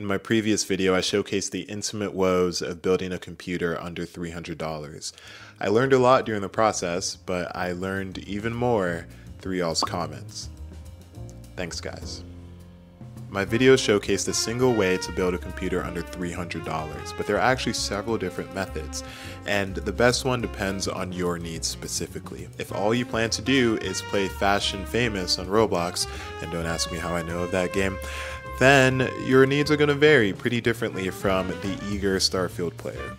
In my previous video, I showcased the intimate woes of building a computer under $300. I learned a lot during the process, but I learned even more through y'all's comments. Thanks guys. My video showcased a single way to build a computer under $300, but there are actually several different methods, and the best one depends on your needs specifically. If all you plan to do is play Fashion Famous on Roblox, and don't ask me how I know of that game, then your needs are going to vary pretty differently from the eager Starfield player.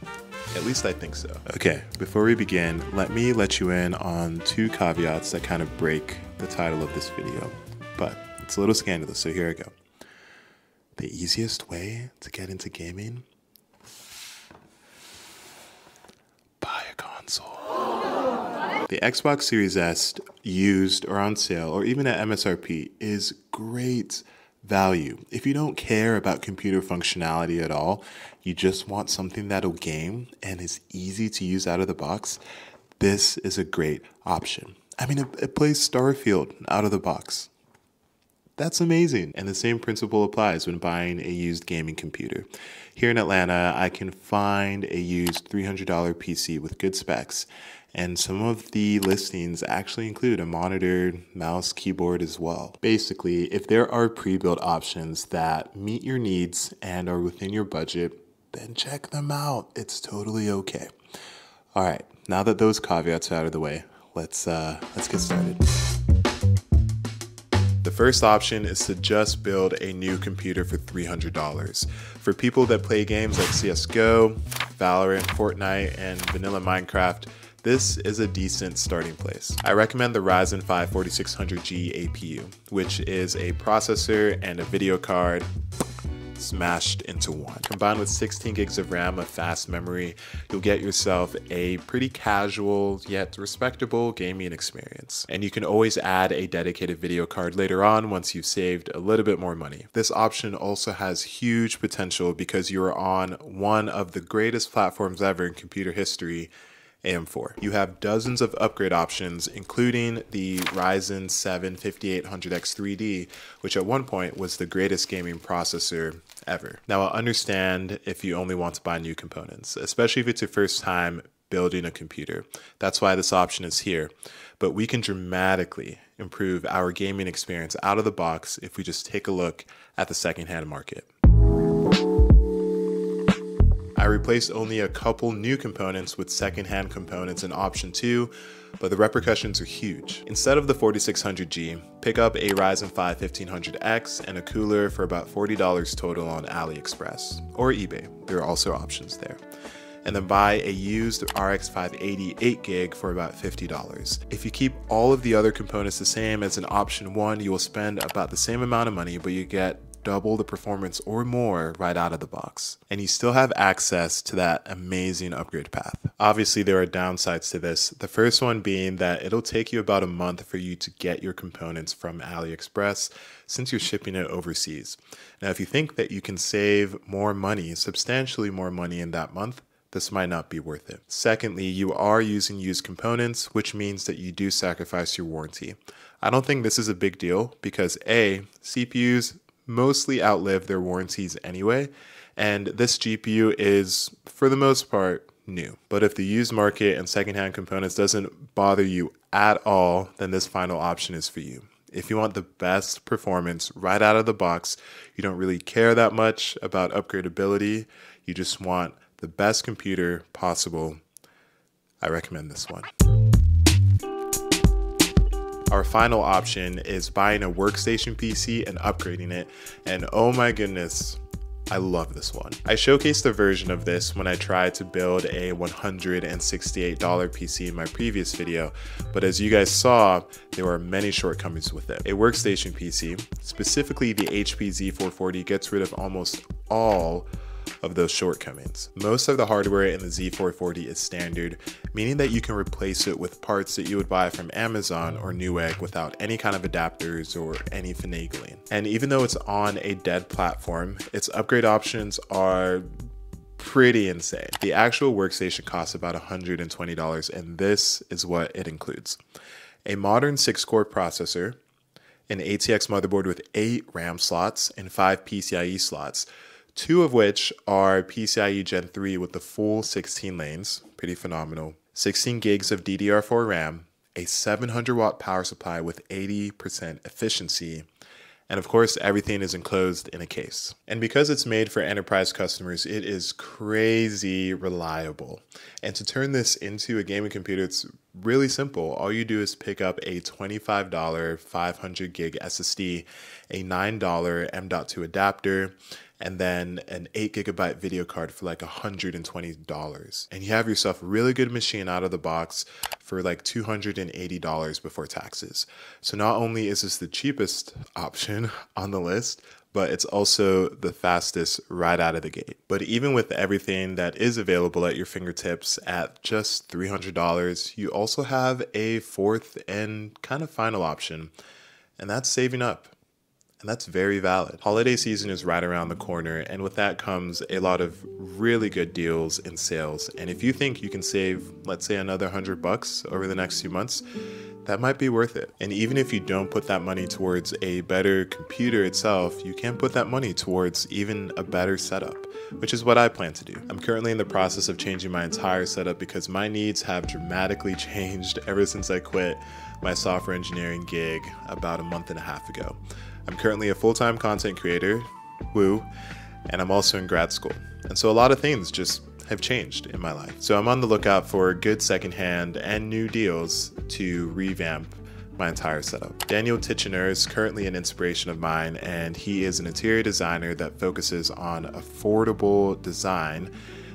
At least I think so. Okay, before we begin, let me let you in on two caveats that kind of break the title of this video, but it's a little scandalous, so here I go. The easiest way to get into gaming? Buy a console. The Xbox Series S, used or on sale, or even at MSRP, is great value. If you don't care about computer functionality at all, you just want something that'll game and is easy to use out of the box, this is a great option. I mean, it, it plays Starfield out of the box. That's amazing. And the same principle applies when buying a used gaming computer. Here in Atlanta, I can find a used $300 PC with good specs. And some of the listings actually include a monitor, mouse, keyboard as well. Basically, if there are pre built options that meet your needs and are within your budget, then check them out. It's totally okay. All right, now that those caveats are out of the way, let's uh, let's get started. The first option is to just build a new computer for $300. For people that play games like CSGO, Valorant, Fortnite, and vanilla Minecraft, this is a decent starting place. I recommend the Ryzen 5 4600G APU, which is a processor and a video card smashed into one. Combined with 16 gigs of RAM of fast memory, you'll get yourself a pretty casual yet respectable gaming experience. And you can always add a dedicated video card later on once you've saved a little bit more money. This option also has huge potential because you are on one of the greatest platforms ever in computer history AM4. You have dozens of upgrade options, including the Ryzen 7 5800X 3D, which at one point was the greatest gaming processor ever. Now, I understand if you only want to buy new components, especially if it's your first time building a computer. That's why this option is here. But we can dramatically improve our gaming experience out of the box if we just take a look at the secondhand market. Replaced only a couple new components with secondhand components in option 2, but the repercussions are huge. Instead of the 4600G, pick up a Ryzen 5 1500X and a cooler for about $40 total on AliExpress or eBay. There are also options there and then buy a used RX 580 8 gig for about $50. If you keep all of the other components the same as an option one, you will spend about the same amount of money, but you get double the performance or more right out of the box. And you still have access to that amazing upgrade path. Obviously, there are downsides to this. The first one being that it'll take you about a month for you to get your components from AliExpress since you're shipping it overseas. Now, if you think that you can save more money, substantially more money in that month, this might not be worth it. Secondly, you are using used components, which means that you do sacrifice your warranty. I don't think this is a big deal because A, CPUs mostly outlive their warranties anyway, and this GPU is, for the most part, new. But if the used market and secondhand components doesn't bother you at all, then this final option is for you. If you want the best performance right out of the box, you don't really care that much about upgradability, you just want the best computer possible, I recommend this one. Our final option is buying a workstation PC and upgrading it. And oh my goodness, I love this one. I showcased a version of this when I tried to build a $168 PC in my previous video, but as you guys saw, there were many shortcomings with it. A workstation PC, specifically the HP Z440, gets rid of almost all of those shortcomings. Most of the hardware in the Z440 is standard, meaning that you can replace it with parts that you would buy from Amazon or Newegg without any kind of adapters or any finagling. And even though it's on a dead platform, its upgrade options are pretty insane. The actual workstation costs about $120 and this is what it includes. A modern 6-core processor, an ATX motherboard with 8 RAM slots and 5 PCIe slots, two of which are PCIe Gen 3 with the full 16 lanes, pretty phenomenal, 16 gigs of DDR4 RAM, a 700 watt power supply with 80% efficiency, and of course, everything is enclosed in a case. And because it's made for enterprise customers, it is crazy reliable. And to turn this into a gaming computer, it's really simple. All you do is pick up a $25 500 gig SSD, a $9 M.2 adapter, and then an 8 gigabyte video card for like $120. And you have yourself a really good machine out of the box for like $280 before taxes. So not only is this the cheapest option on the list, but it's also the fastest right out of the gate. But even with everything that is available at your fingertips at just $300, you also have a fourth and kind of final option, and that's saving up and that's very valid. Holiday season is right around the corner, and with that comes a lot of really good deals and sales. And if you think you can save, let's say, another hundred bucks over the next few months, that might be worth it. And even if you don't put that money towards a better computer itself, you can put that money towards even a better setup, which is what I plan to do. I'm currently in the process of changing my entire setup because my needs have dramatically changed ever since I quit my software engineering gig about a month and a half ago. I'm currently a full time content creator, woo, and I'm also in grad school. And so a lot of things just have changed in my life. So I'm on the lookout for good secondhand and new deals to revamp my entire setup. Daniel Titchener is currently an inspiration of mine, and he is an interior designer that focuses on affordable design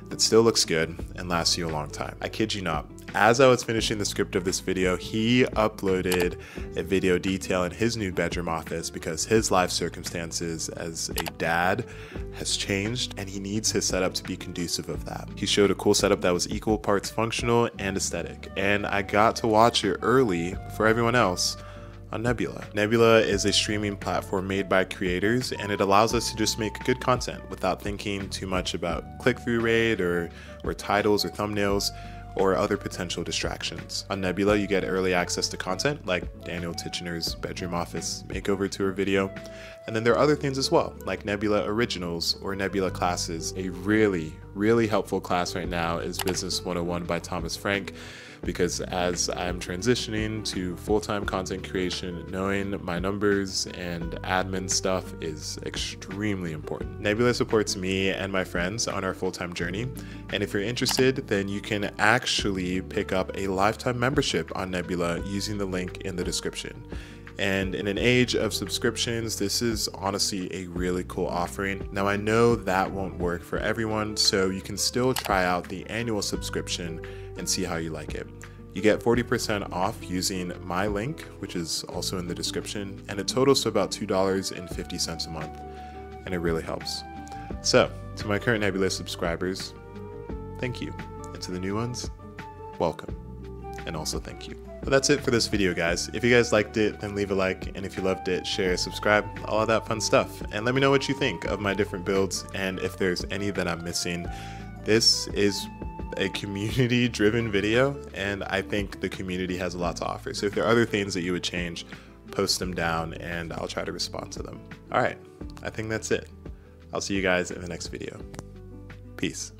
that still looks good and lasts you a long time. I kid you not, as I was finishing the script of this video, he uploaded a video detail in his new bedroom office because his life circumstances as a dad has changed and he needs his setup to be conducive of that. He showed a cool setup that was equal parts functional and aesthetic, and I got to watch it early for everyone else on Nebula. Nebula is a streaming platform made by creators and it allows us to just make good content without thinking too much about click-through rate or, or titles or thumbnails or other potential distractions. On Nebula, you get early access to content like Daniel Titchener's bedroom office makeover tour video. And then there are other things as well, like Nebula Originals or Nebula Classes. A really, really helpful class right now is Business 101 by Thomas Frank because as I'm transitioning to full time content creation, knowing my numbers and admin stuff is extremely important. Nebula supports me and my friends on our full time journey. And if you're interested, then you can actually pick up a lifetime membership on Nebula using the link in the description. And in an age of subscriptions, this is honestly a really cool offering. Now, I know that won't work for everyone, so you can still try out the annual subscription and see how you like it. You get 40% off using my link, which is also in the description, and it totals to about $2.50 a month, and it really helps. So, to my current Nebula subscribers, thank you. And to the new ones, welcome. And also thank you. But that's it for this video, guys. If you guys liked it, then leave a like, and if you loved it, share, subscribe, all of that fun stuff. And let me know what you think of my different builds, and if there's any that I'm missing. This is a community driven video, and I think the community has a lot to offer. So if there are other things that you would change, post them down and I'll try to respond to them. All right, I think that's it. I'll see you guys in the next video. Peace.